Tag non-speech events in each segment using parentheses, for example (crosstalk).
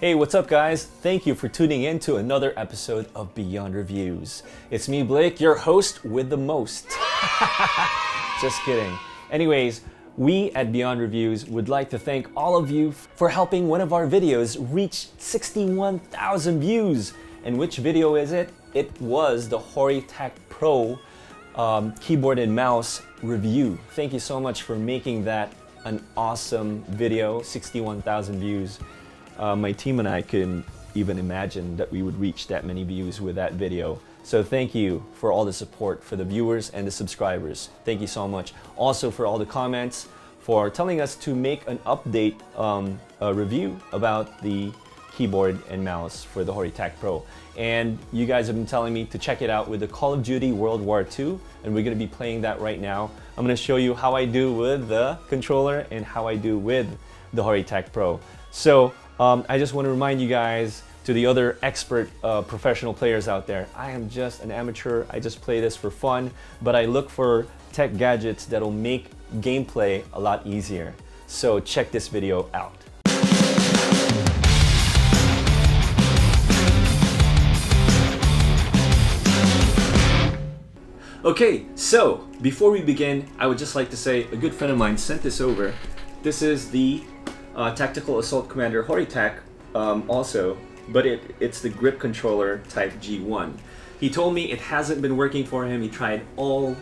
Hey, what's up, guys? Thank you for tuning in to another episode of Beyond Reviews. It's me, Blake, your host with the most. (laughs) Just kidding. Anyways, we at Beyond Reviews would like to thank all of you for helping one of our videos reach 61,000 views. And which video is it? It was the Horitech Pro um, keyboard and mouse review. Thank you so much for making that an awesome video, 61,000 views. Uh, my team and I couldn't even imagine that we would reach that many views with that video. So thank you for all the support for the viewers and the subscribers. Thank you so much. Also for all the comments, for telling us to make an update um, review about the keyboard and mouse for the Horitech Pro. And you guys have been telling me to check it out with the Call of Duty World War II, and we're gonna be playing that right now. I'm gonna show you how I do with the controller and how I do with the Horitech Pro. So um, I just want to remind you guys to the other expert uh, professional players out there, I am just an amateur. I just play this for fun, but I look for tech gadgets that'll make gameplay a lot easier. So check this video out. Okay, so before we begin, I would just like to say a good friend of mine sent this over. This is the uh, Tactical Assault Commander Horitech um, also, but it, it's the grip controller type G1. He told me it hasn't been working for him. He tried all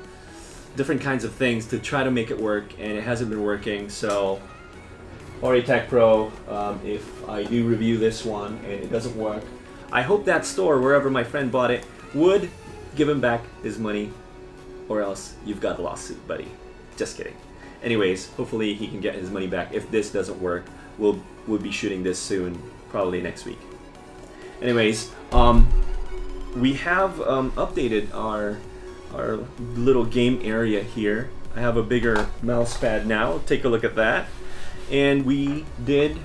different kinds of things to try to make it work, and it hasn't been working. So, Horitech Pro, um, if I do review this one and it doesn't work, I hope that store, wherever my friend bought it, would give him back his money, or else you've got a lawsuit, buddy. Just kidding. Anyways, hopefully he can get his money back. If this doesn't work, we'll we'll be shooting this soon, probably next week. Anyways, um, we have um, updated our our little game area here. I have a bigger mouse pad now. Take a look at that. And we did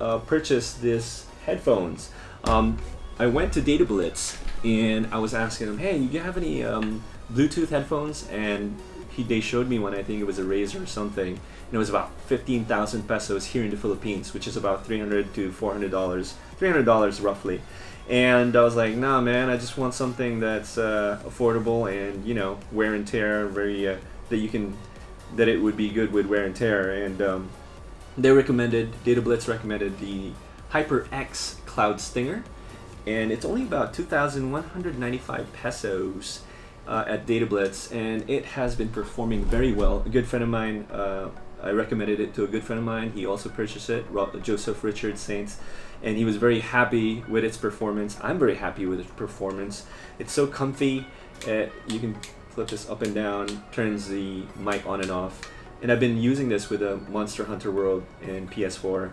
uh, purchase this headphones. Um, I went to Data Blitz and I was asking them, hey, you have any um, Bluetooth headphones? And he, they showed me one, I think it was a Razer or something, and it was about 15,000 pesos here in the Philippines, which is about 300 to 400 dollars, 300 dollars roughly. And I was like, nah, man, I just want something that's uh, affordable and you know wear and tear, very uh, that you can, that it would be good with wear and tear. And um, they recommended, Data Blitz recommended the HyperX Cloud Stinger, and it's only about 2,195 pesos uh, at Data Blitz, and it has been performing very well. A good friend of mine, uh, I recommended it to a good friend of mine. He also purchased it, Rob, Joseph Richard Saints, and he was very happy with its performance. I'm very happy with its performance. It's so comfy. Uh, you can flip this up and down, turns the mic on and off. And I've been using this with a Monster Hunter World and PS4.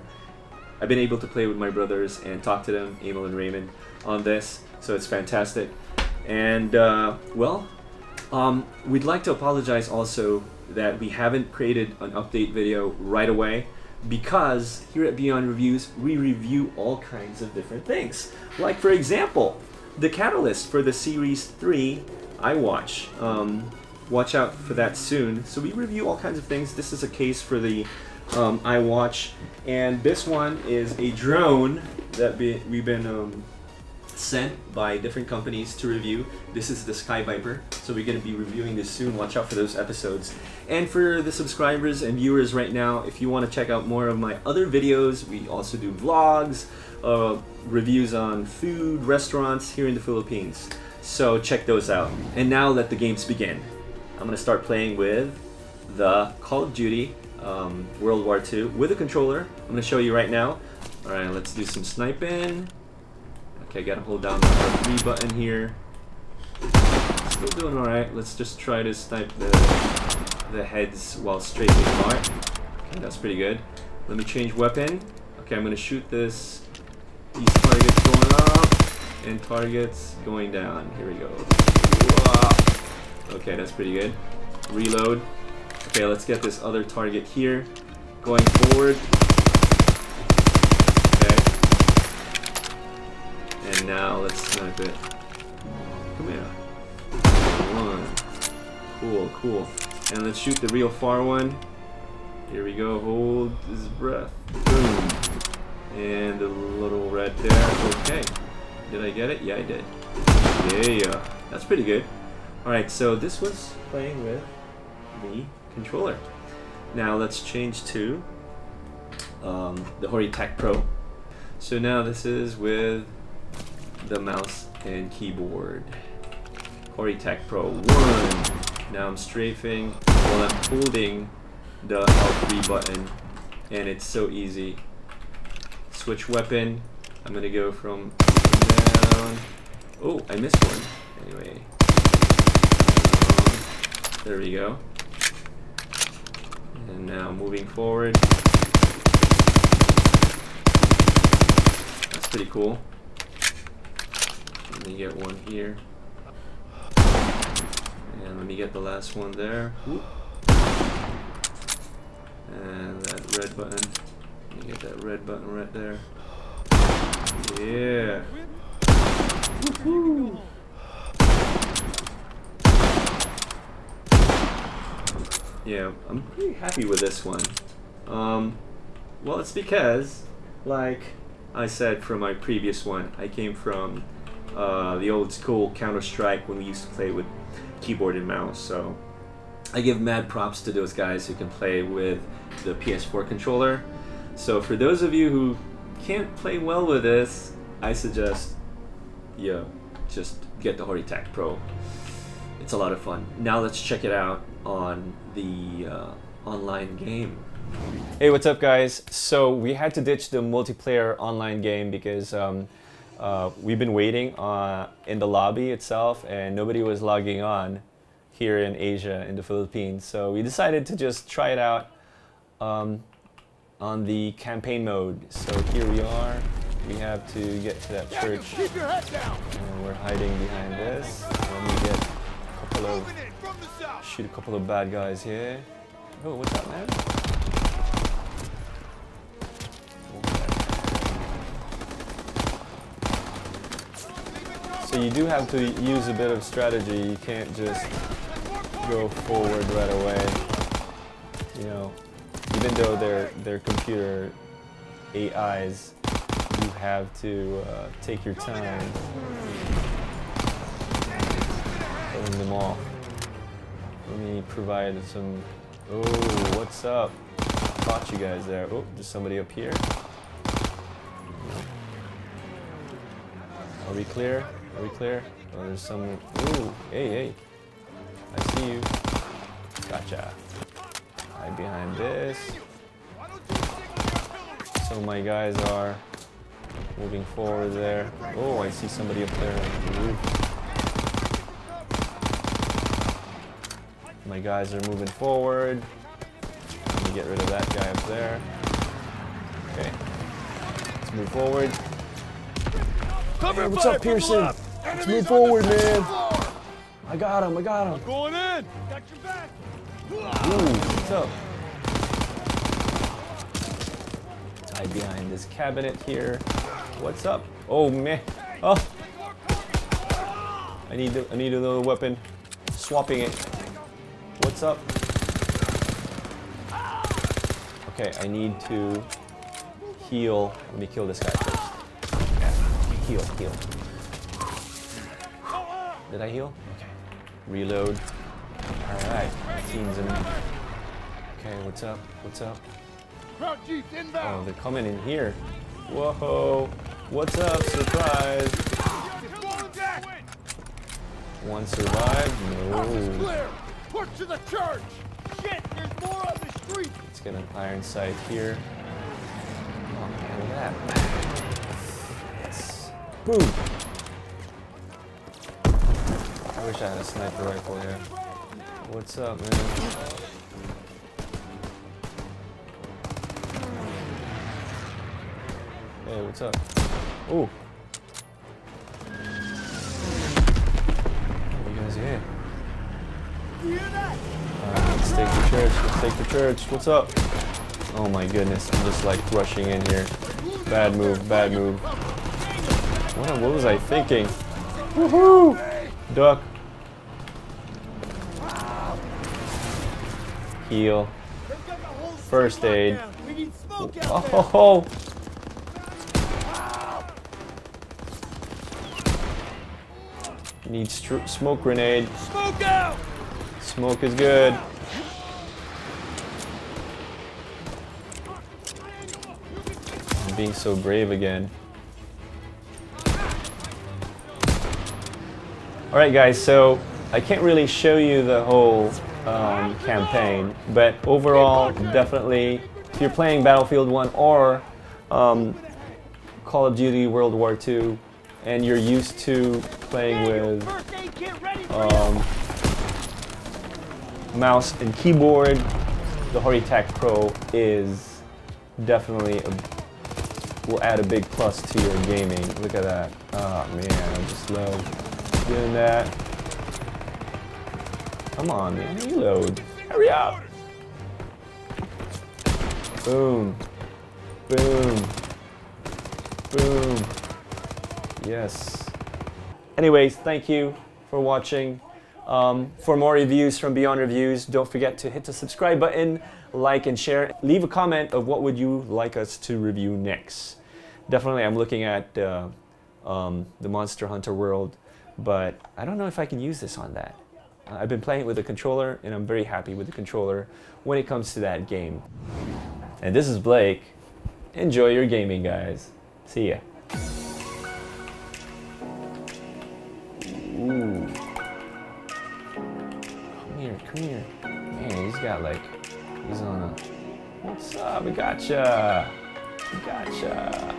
I've been able to play with my brothers and talk to them, Emil and Raymond, on this, so it's fantastic. And uh, well, um, we'd like to apologize also that we haven't created an update video right away because here at Beyond Reviews we review all kinds of different things. Like for example, the catalyst for the Series 3 iWatch. Um, watch out for that soon. So we review all kinds of things. This is a case for the um, iWatch, and this one is a drone that be, we've been um, sent by different companies to review. This is the Sky Viper, so we're going to be reviewing this soon. Watch out for those episodes. And for the subscribers and viewers right now, if you want to check out more of my other videos, we also do vlogs, uh, reviews on food, restaurants here in the Philippines. So check those out. And now let the games begin. I'm going to start playing with the Call of Duty um, World War II with a controller. I'm going to show you right now. Alright, let's do some sniping. Okay, gotta hold down the R3 button here. Still doing alright. Let's just try to snipe the, the heads while strafing apart. Okay, that's pretty good. Let me change weapon. Okay, I'm gonna shoot this. These targets going up and targets going down. Here we go. Okay, that's pretty good. Reload. Okay, let's get this other target here. Going forward. Now let's snipe it. Come here. One. Cool, cool. And let's shoot the real far one. Here we go. Hold his breath. Boom. And a little red there. Okay. Did I get it? Yeah, I did. Yeah, that's pretty good. Alright, so this was playing with the controller. Now let's change to um, the Horitech Pro. So now this is with the mouse and keyboard. Horitech Pro 1. Now I'm strafing while I'm holding the L3 button and it's so easy. Switch weapon. I'm gonna go from down. Oh, I missed one. Anyway. There we go. And now moving forward. That's pretty cool. Let me get one here. And let me get the last one there. And that red button. Let me get that red button right there. Yeah. Yeah, I'm pretty happy with this one. Um, well, it's because, like I said from my previous one, I came from uh, the old school Counter Strike when we used to play with keyboard and mouse. So I give mad props to those guys who can play with the PS4 controller. So for those of you who can't play well with this, I suggest, yeah, just get the Horitech Pro. It's a lot of fun. Now let's check it out on the uh, online game. Hey, what's up guys? So we had to ditch the multiplayer online game because um, uh, we've been waiting uh, in the lobby itself and nobody was logging on here in Asia, in the Philippines. So we decided to just try it out um, on the campaign mode. So here we are. We have to get to that church. And we're hiding behind this. Let me get a couple of shoot a couple of bad guys here. Oh, what's up, man? So you do have to use a bit of strategy. You can't just go forward right away. You know, even though they're they're computer AIs, you have to uh, take your time killing them all. Let me provide some. Oh, what's up? Caught you guys there. Oh, there's somebody up here. Are we clear? Are we clear? Oh, there's some. Ooh, hey, hey. I see you. Gotcha. Hide behind this. So my guys are moving forward there. Oh, I see somebody up there on the roof. My guys are moving forward. Let me get rid of that guy up there. Okay. Let's move forward. Cover Hey, what's up, Pearson? Let's move forward, man. I got him, I got him. Going in. Got your back. Ooh, what's up? Hide behind this cabinet here. What's up? Oh man. Oh. I need I need another weapon. Swapping it. What's up? Okay, I need to heal. Let me kill this guy first. Heal, heal. Did I heal? Okay. Reload. Alright. Seems in. Okay, what's up? What's up? Crowd Jeeps Oh, they're coming in here. Whoa! What's up? Surprise! One survived. House is No. clear. Push to the church. Shit, there's more on the street. Let's get an iron sight here. Oh man, look at that. Yes. Boom! Wish I had a sniper rifle here. What's up, man? Hey, what's up? Oh! Oh, you guys here? Alright, let's take the church. Let's take the church. What's up? Oh my goodness, I'm just like rushing in here. Bad move, bad move. What, what was I thinking? Woohoo! Duck. heal. First aid. Oh, Need smoke grenade. Smoke out! Smoke is good. I'm being so brave again. Alright guys, so I can't really show you the whole um, campaign, but overall, definitely, if you're playing Battlefield 1 or um, Call of Duty World War II, and you're used to playing with um, mouse and keyboard, the Hori Tac Pro is definitely a, will add a big plus to your gaming. Look at that. Oh man, I just love doing that. Come on, man, reload. Hurry up. Boom. Boom. Boom. Yes. Anyways, thank you for watching. Um, for more reviews from Beyond Reviews, don't forget to hit the subscribe button, like and share. Leave a comment of what would you like us to review next. Definitely, I'm looking at uh, um, the Monster Hunter world, but I don't know if I can use this on that. Uh, I've been playing it with a controller, and I'm very happy with the controller when it comes to that game. And this is Blake. Enjoy your gaming, guys. See ya. Ooh. Come here, come here. Man, he's got like, he's on a, what's up? We gotcha. We gotcha.